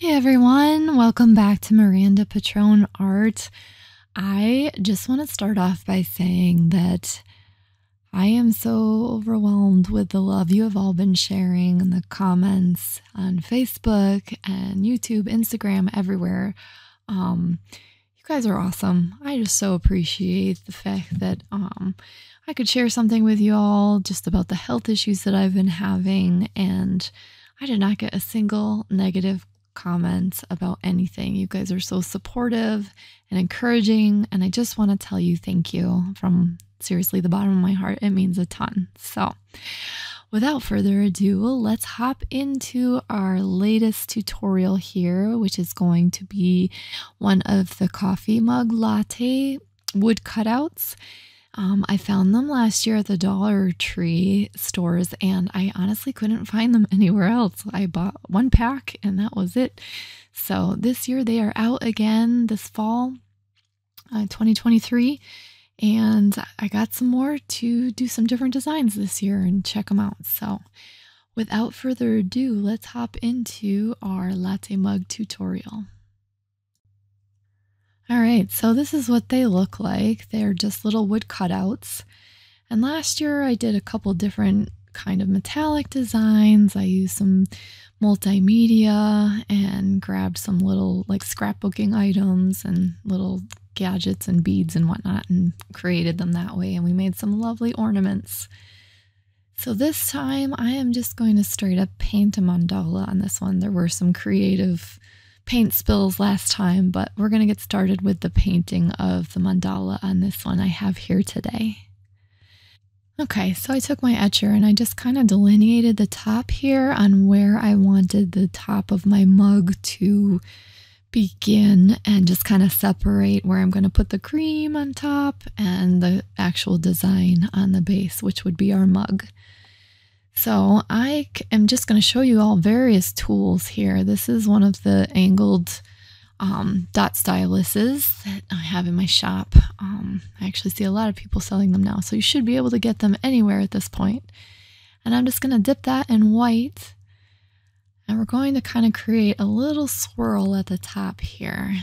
Hey everyone, welcome back to Miranda Pitrone Art. I just want to start off by saying that I am so overwhelmed with the love you have all been sharing in the comments on Facebook and YouTube, Instagram, everywhere. Um, you guys are awesome. I just so appreciate the fact that um, I could share something with you all just about the health issues that I've been having and I did not get a single negative comments about anything. You guys are so supportive and encouraging. And I just want to tell you thank you from seriously the bottom of my heart. It means a ton. So, without further ado, let's hop into our latest tutorial here, which is going to be one of the coffee mug latte wood cutouts. Um, I found them last year at the Dollar Tree stores, and I honestly couldn't find them anywhere else. I bought one pack, and that was it. So this year they are out again this fall, uh, 2023, and I got some more to do some different designs this year and check them out. So without further ado, let's hop into our latte mug tutorial. All right, so this is what they look like. They're just little wood cutouts. And last year I did a couple different kind of metallic designs. I used some multimedia and grabbed some little like scrapbooking items and little gadgets and beads and whatnot and created them that way. And we made some lovely ornaments. So this time I am just going to straight up paint a mandala on this one. There were some creative paint spills last time, but we're going to get started with the painting of the mandala on this one I have here today. Okay, so I took my etcher and I just kind of delineated the top here on where I wanted the top of my mug to begin and just kind of separate where I'm going to put the cream on top and the actual design on the base, which would be our mug. So I am just going to show you all various tools here. This is one of the angled um, dot styluses that I have in my shop. Um, I actually see a lot of people selling them now, so you should be able to get them anywhere at this point. And I'm just going to dip that in white, and we're going to kind of create a little swirl at the top here.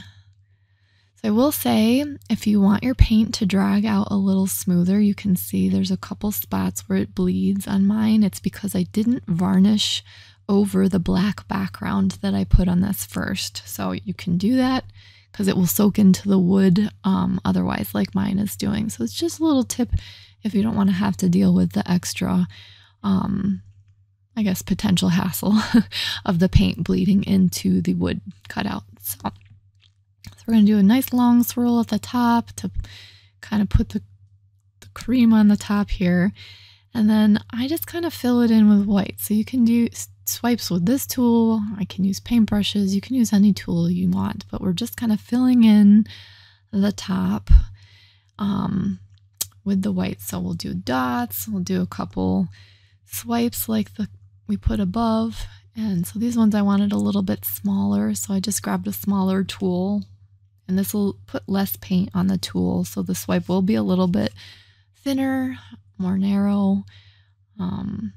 I will say if you want your paint to drag out a little smoother, you can see there's a couple spots where it bleeds on mine. It's because I didn't varnish over the black background that I put on this first. So you can do that because it will soak into the wood um, otherwise, like mine is doing. So it's just a little tip if you don't want to have to deal with the extra, um, I guess, potential hassle of the paint bleeding into the wood cutout. So we're going to do a nice long swirl at the top to kind of put the, the cream on the top here. And then I just kind of fill it in with white. So you can do swipes with this tool. I can use paintbrushes. You can use any tool you want, but we're just kind of filling in the top um, with the white. So we'll do dots. We'll do a couple swipes like the we put above. And so these ones I wanted a little bit smaller. So I just grabbed a smaller tool and this will put less paint on the tool. So the swipe will be a little bit thinner, more narrow. Um,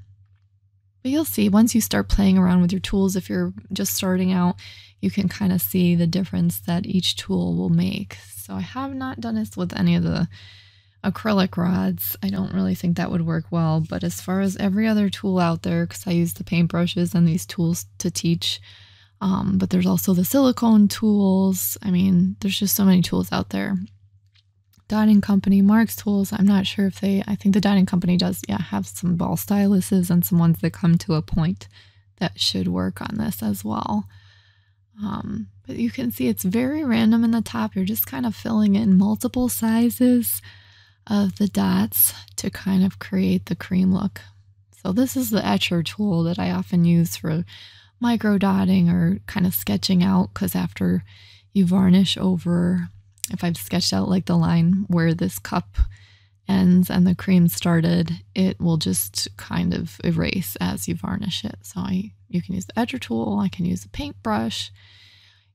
but you'll see once you start playing around with your tools, if you're just starting out, you can kind of see the difference that each tool will make. So I have not done this with any of the acrylic rods. I don't really think that would work well. But as far as every other tool out there, because I use the paintbrushes and these tools to teach, um, but there's also the silicone tools. I mean, there's just so many tools out there. Dotting Company, Mark's Tools. I'm not sure if they, I think the Dotting Company does, yeah, have some ball styluses and some ones that come to a point that should work on this as well. Um, but you can see it's very random in the top. You're just kind of filling in multiple sizes of the dots to kind of create the cream look. So this is the etcher tool that I often use for micro dotting or kind of sketching out because after you varnish over, if I've sketched out like the line where this cup ends and the cream started, it will just kind of erase as you varnish it. So I you can use the etcher tool, I can use a paintbrush.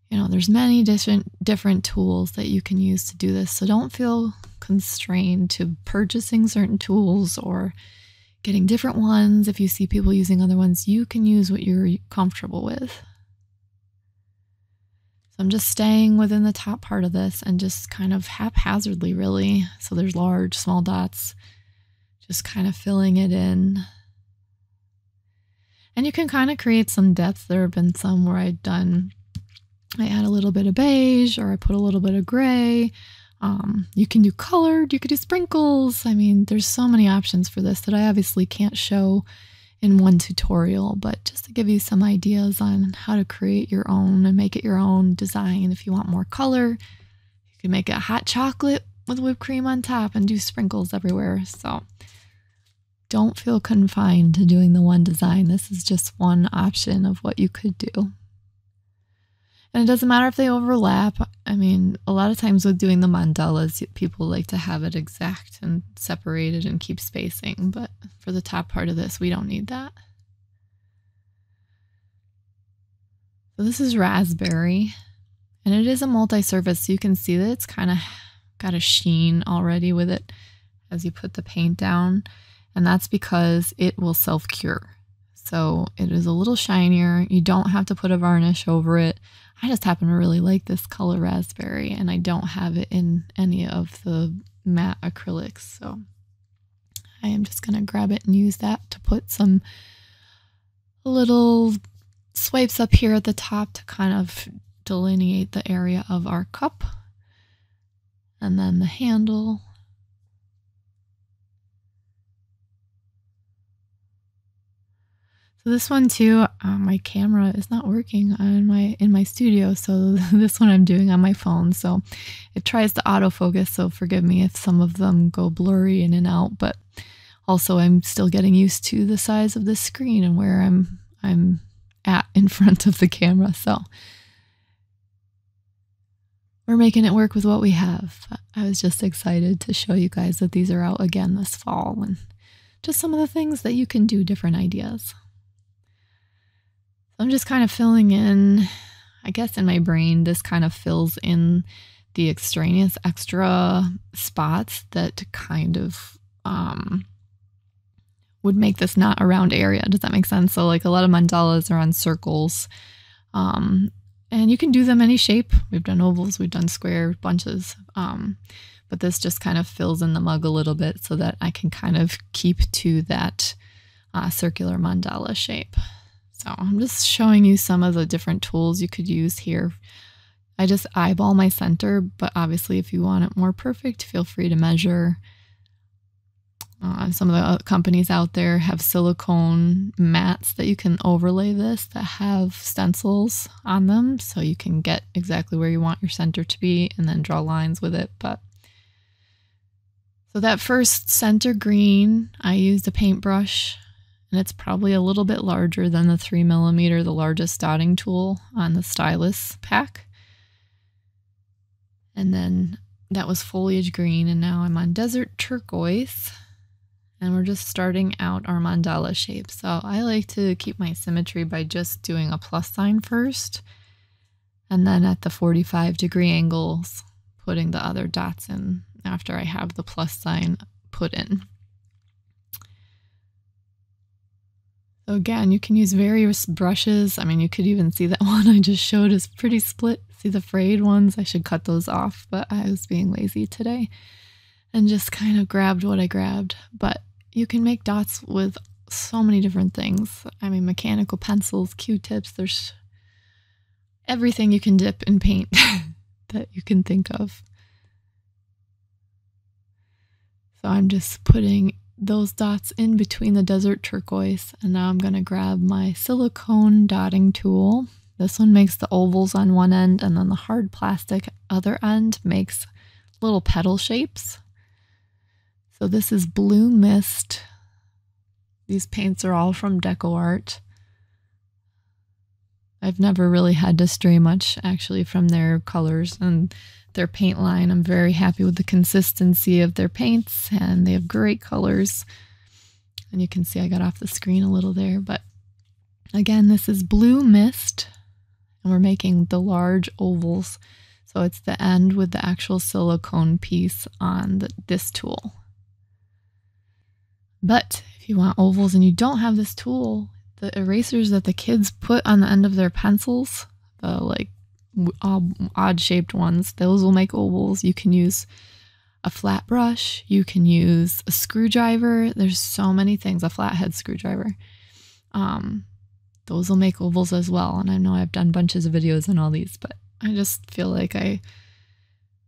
You know, there's many different different tools that you can use to do this. So don't feel constrained to purchasing certain tools or getting different ones. If you see people using other ones, you can use what you're comfortable with. So I'm just staying within the top part of this and just kind of haphazardly, really. So there's large, small dots, just kind of filling it in. And you can kind of create some depth. There have been some where I've done, I add a little bit of beige or I put a little bit of gray. Um, you can do colored, you could do sprinkles. I mean, there's so many options for this that I obviously can't show in one tutorial, but just to give you some ideas on how to create your own and make it your own design. If you want more color, you can make a hot chocolate with whipped cream on top and do sprinkles everywhere. So don't feel confined to doing the one design. This is just one option of what you could do. And it doesn't matter if they overlap. I mean, a lot of times with doing the mandalas, people like to have it exact and separated and keep spacing. But for the top part of this, we don't need that. So this is raspberry. And it is a multi-surface, so you can see that it's kind of got a sheen already with it as you put the paint down. And that's because it will self-cure. So it is a little shinier. You don't have to put a varnish over it. I just happen to really like this color raspberry and I don't have it in any of the matte acrylics. So I am just going to grab it and use that to put some little swipes up here at the top to kind of delineate the area of our cup. And then the handle So this one too, uh, my camera is not working on my in my studio, so this one I'm doing on my phone. So it tries to autofocus, so forgive me if some of them go blurry in and out, but also I'm still getting used to the size of the screen and where I'm I'm at in front of the camera. So we're making it work with what we have. I was just excited to show you guys that these are out again this fall and just some of the things that you can do different ideas. I'm just kind of filling in, I guess in my brain, this kind of fills in the extraneous extra spots that kind of um, would make this not a round area. Does that make sense? So, like a lot of mandalas are on circles. Um, and you can do them any shape. We've done ovals, we've done square bunches. Um, but this just kind of fills in the mug a little bit so that I can kind of keep to that uh, circular mandala shape. So I'm just showing you some of the different tools you could use here. I just eyeball my center, but obviously if you want it more perfect, feel free to measure. Uh, some of the companies out there have silicone mats that you can overlay this that have stencils on them so you can get exactly where you want your center to be and then draw lines with it. But so that first center green, I used a paintbrush and it's probably a little bit larger than the 3 millimeter, the largest dotting tool on the stylus pack. And then that was foliage green, and now I'm on desert turquoise. And we're just starting out our mandala shape. So I like to keep my symmetry by just doing a plus sign first, and then at the 45 degree angles, putting the other dots in after I have the plus sign put in. Again, you can use various brushes. I mean, you could even see that one I just showed is pretty split. See the frayed ones? I should cut those off, but I was being lazy today and just kind of grabbed what I grabbed. But you can make dots with so many different things. I mean, mechanical pencils, Q-tips, there's everything you can dip in paint that you can think of. So I'm just putting those dots in between the desert turquoise. And now I'm going to grab my silicone dotting tool. This one makes the ovals on one end, and then the hard plastic other end makes little petal shapes. So this is Blue Mist. These paints are all from DecoArt. I've never really had to stray much actually from their colors and their paint line. I'm very happy with the consistency of their paints and they have great colors. And you can see I got off the screen a little there, but again, this is Blue Mist and we're making the large ovals. So it's the end with the actual silicone piece on the, this tool. But if you want ovals and you don't have this tool, the erasers that the kids put on the end of their pencils, the like odd shaped ones. Those will make ovals. You can use a flat brush. You can use a screwdriver. There's so many things. A flathead screwdriver. Um, those will make ovals as well. And I know I've done bunches of videos on all these, but I just feel like I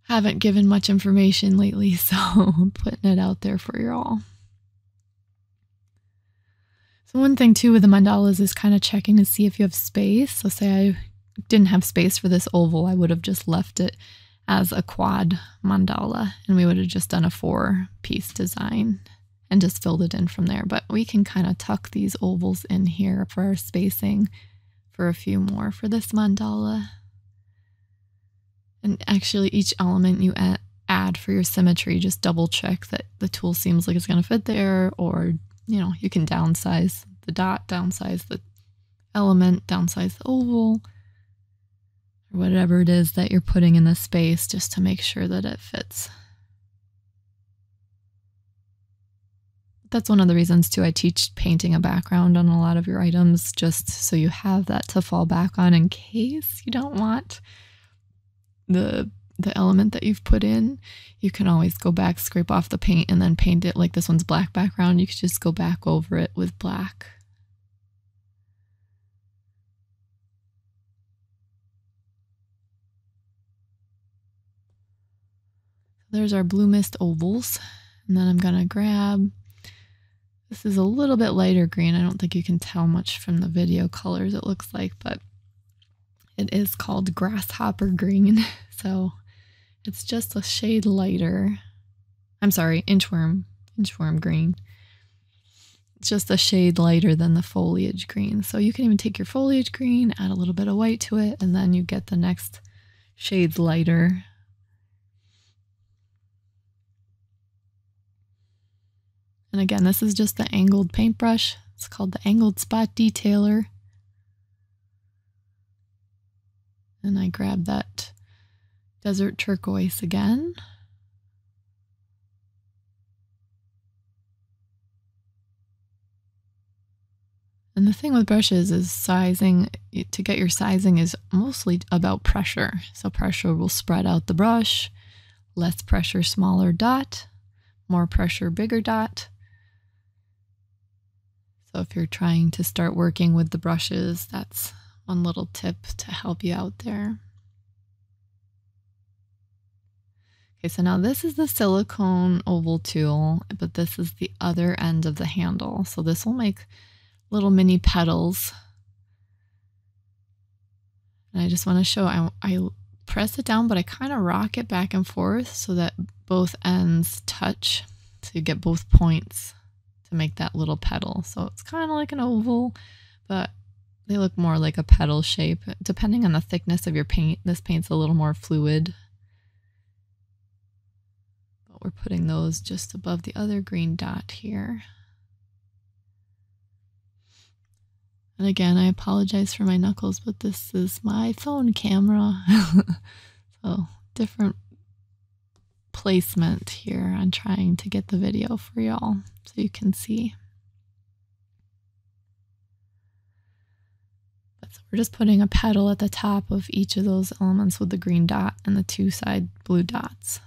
haven't given much information lately, so I'm putting it out there for you all. One thing too with the mandalas is kind of checking to see if you have space. So say I didn't have space for this oval, I would have just left it as a quad mandala and we would have just done a four piece design and just filled it in from there. But we can kind of tuck these ovals in here for our spacing for a few more for this mandala. And actually each element you add for your symmetry, just double check that the tool seems like it's going to fit there or, you know, you can downsize the dot, downsize the element, downsize the oval, or whatever it is that you're putting in the space just to make sure that it fits. That's one of the reasons too I teach painting a background on a lot of your items just so you have that to fall back on in case you don't want the the element that you've put in. You can always go back, scrape off the paint and then paint it like this one's black background. You could just go back over it with black. There's our blue mist ovals. And then I'm going to grab this is a little bit lighter green. I don't think you can tell much from the video colors it looks like, but it is called grasshopper green. So it's just a shade lighter. I'm sorry, inchworm, inchworm green. It's just a shade lighter than the foliage green. So you can even take your foliage green, add a little bit of white to it, and then you get the next shades lighter And again, this is just the angled paintbrush. It's called the Angled Spot Detailer. And I grab that desert turquoise again. And the thing with brushes is sizing, to get your sizing is mostly about pressure. So pressure will spread out the brush, less pressure, smaller dot, more pressure, bigger dot. So if you're trying to start working with the brushes, that's one little tip to help you out there. Okay, so now this is the silicone oval tool, but this is the other end of the handle. So this will make little mini petals. And I just want to show, I, I press it down, but I kind of rock it back and forth so that both ends touch. So you get both points to make that little petal. So it's kind of like an oval, but they look more like a petal shape. Depending on the thickness of your paint, this paint's a little more fluid. We're putting those just above the other green dot here. And again, I apologize for my knuckles, but this is my phone camera. so different placement here on trying to get the video for y'all so you can see. But so we're just putting a petal at the top of each of those elements with the green dot and the two side blue dots.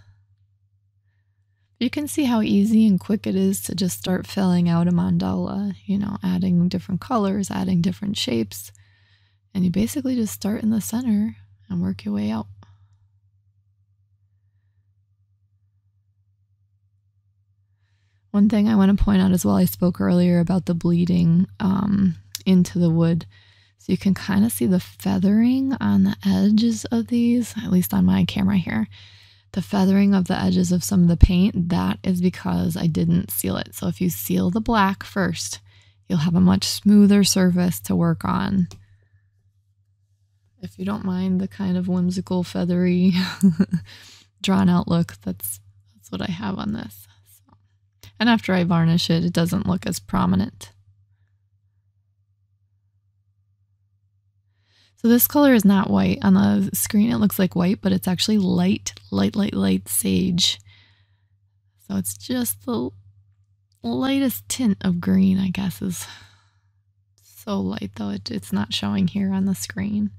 You can see how easy and quick it is to just start filling out a mandala, you know, adding different colors, adding different shapes. And you basically just start in the center and work your way out. One thing I want to point out as well, I spoke earlier about the bleeding um, into the wood. So you can kind of see the feathering on the edges of these, at least on my camera here. The feathering of the edges of some of the paint, that is because I didn't seal it. So if you seal the black first, you'll have a much smoother surface to work on. If you don't mind the kind of whimsical, feathery, drawn out look, that's that's what I have on this. And after I varnish it, it doesn't look as prominent. So this color is not white. On the screen, it looks like white, but it's actually light, light, light, light sage. So it's just the lightest tint of green, I guess, is so light, though it, it's not showing here on the screen.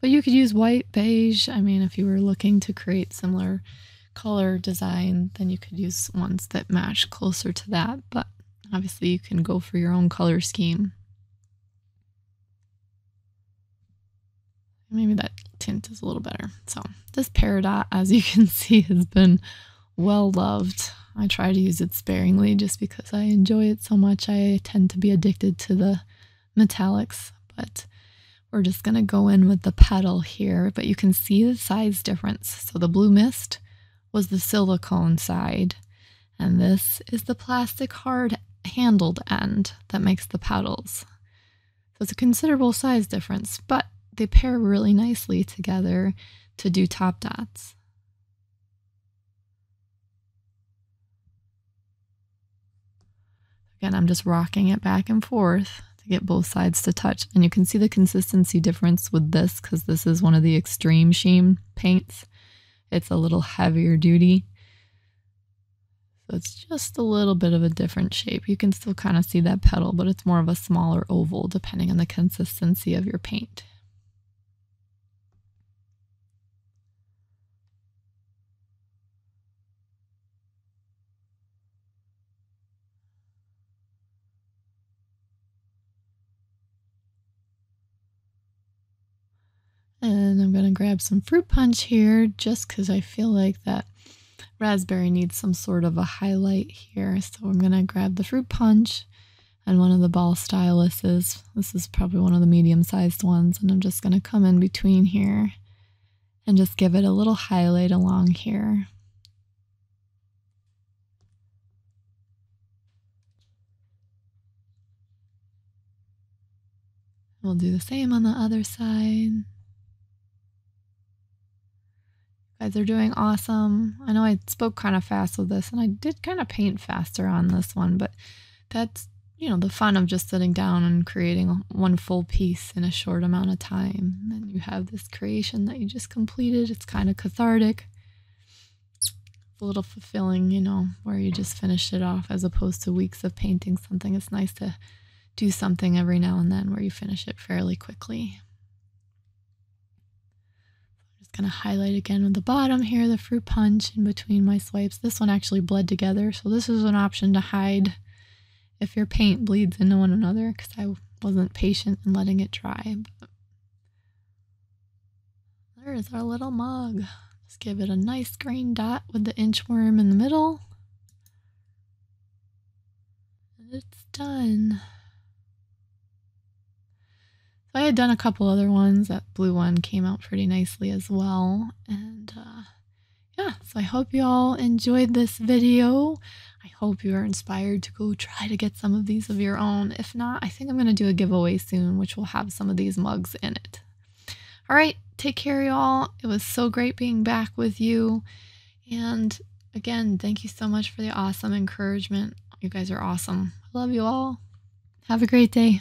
But you could use white, beige. I mean, if you were looking to create similar color design, then you could use ones that match closer to that. But obviously, you can go for your own color scheme. Maybe that tint is a little better. So this peridot, as you can see, has been well loved. I try to use it sparingly just because I enjoy it so much. I tend to be addicted to the metallics, but we're just going to go in with the petal here, but you can see the size difference. So the blue mist was the silicone side, and this is the plastic hard handled end that makes the petals. So it's a considerable size difference, but they pair really nicely together to do top dots. Again, I'm just rocking it back and forth to get both sides to touch. And you can see the consistency difference with this because this is one of the extreme sheen paints. It's a little heavier duty. So it's just a little bit of a different shape. You can still kind of see that petal, but it's more of a smaller oval depending on the consistency of your paint. And I'm going to grab some fruit punch here just because I feel like that raspberry needs some sort of a highlight here. So I'm going to grab the fruit punch and one of the ball styluses. This is probably one of the medium sized ones. And I'm just going to come in between here and just give it a little highlight along here. We'll do the same on the other side guys are doing awesome. I know I spoke kind of fast with this and I did kind of paint faster on this one, but that's, you know, the fun of just sitting down and creating one full piece in a short amount of time. And then you have this creation that you just completed. It's kind of cathartic. A little fulfilling, you know, where you just finished it off as opposed to weeks of painting something. It's nice to do something every now and then where you finish it fairly quickly going to highlight again on the bottom here, the fruit punch in between my swipes. This one actually bled together, so this is an option to hide if your paint bleeds into one another because I wasn't patient in letting it dry. But there's our little mug. Just give it a nice green dot with the inchworm in the middle. And it's done. So I had done a couple other ones. That blue one came out pretty nicely as well. And uh, yeah, so I hope you all enjoyed this video. I hope you are inspired to go try to get some of these of your own. If not, I think I'm going to do a giveaway soon, which will have some of these mugs in it. All right, take care, y'all. It was so great being back with you. And again, thank you so much for the awesome encouragement. You guys are awesome. I love you all. Have a great day.